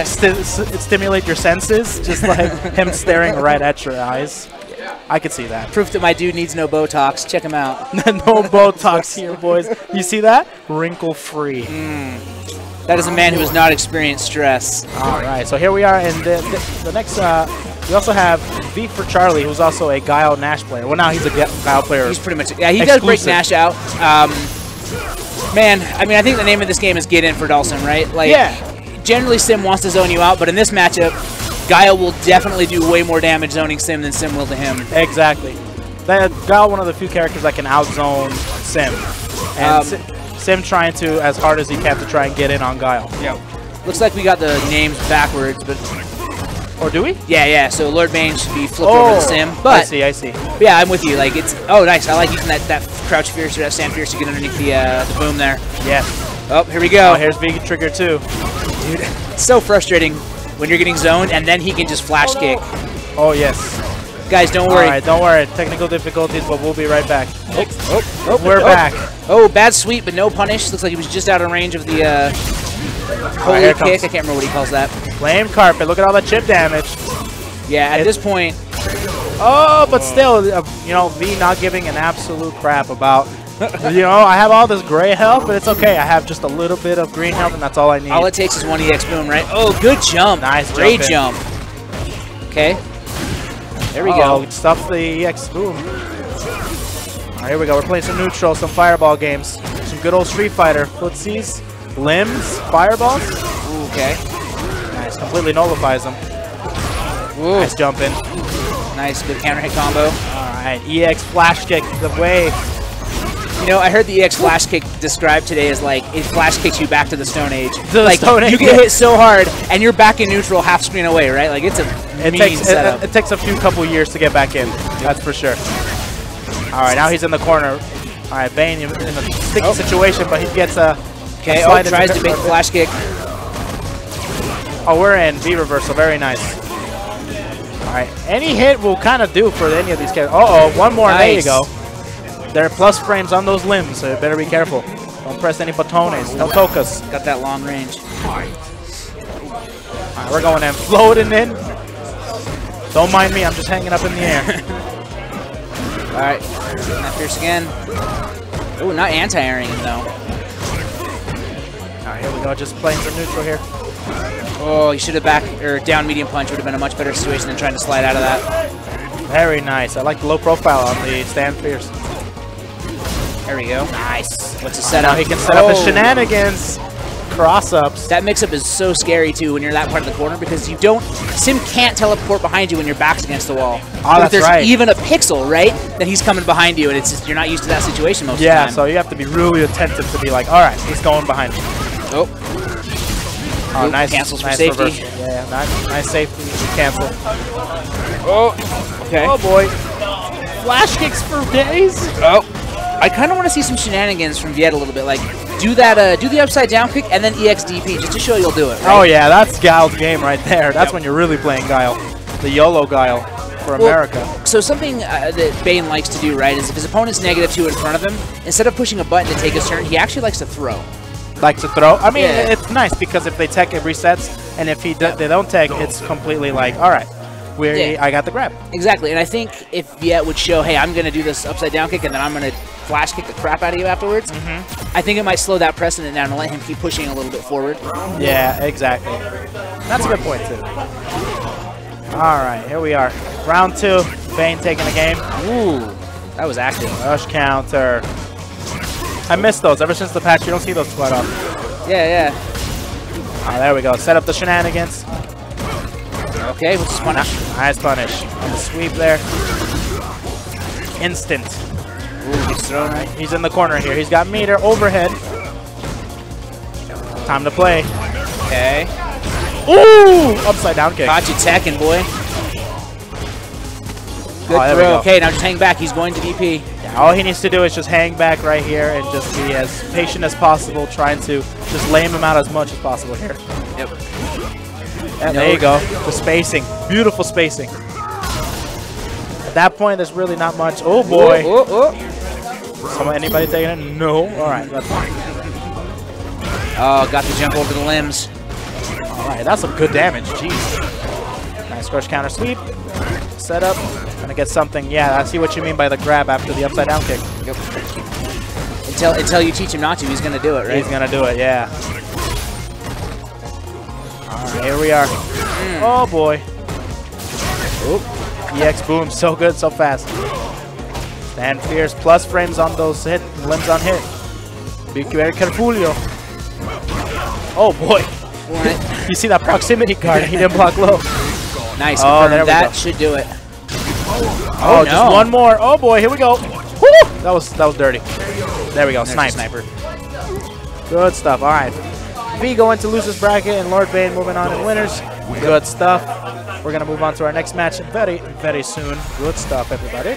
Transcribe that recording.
sti stimulate your senses, just like him staring right at your eyes. I could see that. Proof that my dude needs no Botox. Check him out. no Botox here, boys. You see that? Wrinkle free. That is a man who has not experienced stress. All right, so here we are, and the, the, the next, uh, we also have V for Charlie, who's also a Guile Nash player. Well, now he's a Gu- Guile player. He's pretty much yeah. He does break Nash out. Um, man, I mean, I think the name of this game is Get In for Dhalsim, right? Like, Yeah. Generally, Sim wants to zone you out, but in this matchup, Guile will definitely do way more damage zoning Sim than Sim will to him. Exactly. That Guile, one of the few characters that can outzone Sim, and Um, Si- Sim trying to as hard as he can to try and get in on Guile. Looks like we got the names backwards, but Or do we? yeah, yeah. So Lord Baine should be flipped over to Sim, I see, I see. yeah, I'm with you. Like it's oh nice. I like using that that crouch fierce or that stand fierce to get underneath the uh, the boom there. Yes. Oh, here we go. Oh, here's big trigger too. Dude, it's so frustrating when you're getting zoned and then he can just flash kick. Oh yes. Guys, don't worry. right, don't worry. Technical difficulties, but we'll be right back. Oh, oh, oh, We're oh. back. Oh, bad sweep, but no punish. Looks like he was just out of range of the uh, holy here it kick. I can't remember what he calls that. Flame carpet. Look at all that chip damage. Yeah, at It- this point, Oh, but still, uh, you know, V not giving an absolute crap about. you know, I have all this gray health, but it's okay. I have just a little bit of green health, and that's all I need. all it takes is one EX boom, right? Oh, good jump. Nice Great jump. Okay. There we Uh-oh, go. Stuff the EX boom. All right, here we go. We're playing some neutral, some fireball games. Some good old Street Fighter. Footsies, limbs, fireballs. Ooh, okay. Nice, completely nullifies them. Ooh, Nice jump in. nice. Good counter hit combo. All right, EX flash kick the way. You know, I heard the EX flash kick described today as like it flash kicks you back to the Stone Age. The like Stone you get hit so hard and you're back in neutral half screen away, right? Like it's a It mean takes it, setup. it takes a few couple years to get back in. That's for sure. All right, now he's in the corner. All right, Baine in a sticky Oh. situation, but he gets a. okay, oh, tries to make the flash kick. Oh, we're in V reversal. Very nice. All right, any hit will kind of do for any of these characters. Uh oh, one more. There you go. There are plus frames on those limbs, so you better be careful. Don't press any botones. No tocas. Got that long range. All right, we're going in. Floating in. Don't mind me. I'm just hanging up in the air. All right, getting that fierce again. Oh, not anti-airing him though. All right, here we go. Just playing some neutral here. Oh, he should have back or down medium punch would have been a much better situation than trying to slide out of that. Very nice. I like the low profile on the stand fierce. There we go. Nice. What's the Now setup? Oh, he can set up his Oh. shenanigans. Cross ups. That mix-up is so scary too when you're that part of the corner because you don't Sim can't teleport behind you when your back's against the wall. Oh, But if there's right. even a pixel, right? Then he's coming behind you, and it's just you're not used to that situation most Yeah, of the time. Yeah, so you have to be really attentive to be like, all right, he's going behind me. oh, Oh, Oop, nice. cancels for nice safety. reversal. Yeah, yeah, nice, nice safety cancel. oh, okay. Oh boy. Flash kicks for days. Oh, I kind of want to see some shenanigans from Viet a little bit. Like, do that, uh, do the upside down kick and then EXDP just to show you'll do it. Right? Oh yeah, that's Guile's game right there. That's when you're really playing Guile. The YOLO Guile for Well- America. So something uh, that Baine likes to do, right, is if his opponent's negative two in front of him, instead of pushing a button to take his turn, he actually likes to throw. Likes to throw. I mean, Yeah. it's nice because if they tech, it resets, and if he they don't tech, it's completely like, all right, we Yeah. I got the grab. Exactly, and I think if Viet would show, hey, I'm going to do this upside down kick and then I'm going to flash kick the crap out of you afterwards, Mm-hmm. I think it might slow that precedent down and let him keep pushing a little bit forward. Yeah, exactly. That's a good point too. All right, here we are. Round two. Baine taking the game. Ooh, that was active. Rush counter. I missed those. Ever since the patch, you don't see those quite often. Yeah, yeah. Oh, there we go. Set up the shenanigans. Okay, what's this punish? Nice punish. And the sweep there. Instant. Ooh, gets thrown right. He's in the corner here. He's got meter overhead. Time to play. Okay. Ooh! Upside down kick. Caught you teching, boy. Good Oh, throw. go. Okay, now just hang back. He's going to DP. Yeah, all he needs to do is just hang back right here and just be as patient as possible, trying to just lame him out as much as possible here. Yep. And there you go. The spacing. Beautiful spacing. At that point, there's really not much. Oh, boy. Oh, oh, Someone, anybody taking it? No. All right, that's fine. oh. Oh, got the jump over the limbs. All right, that's some good damage. Jeez. Nice crush counter sweep. Set up. Gonna get something. Yeah, I see what you mean by the grab after the upside down kick. Yep. Until until you teach him not to, he's gonna do it, right? He's gonna do it, yeah. Alright, here we are. Oh boy. Oop. EX boom, so good, so fast. Stand fierce, plus frames on those hit, limbs on hit. Be very careful, yo. Oh boy. You see that proximity card, he didn't block low. nice. Oh, confirmed. there that go. should do it. Oh, oh, just no. one more. Oh boy, here we go. Woo! That was that was dirty. There we go, snipe. sniper. Good stuff. All right. V going to losers bracket and Lord Baine moving on in winners. Good stuff. We're going to move on to our next match very, very soon. Good stuff, everybody.